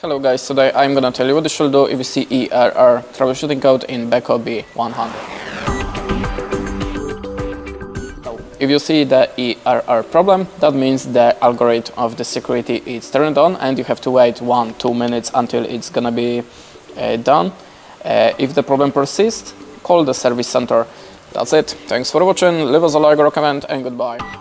Hello guys, today I'm gonna tell you what you should do if you see ERR troubleshooting code in Beko B100. If you see the ERR problem, that means the algorithm of the security is turned on and you have to wait one, two minutes until it's gonna be uh, done. Uh, if the problem persists, call the service center. That's it. Thanks for watching, leave us a like or a comment and goodbye.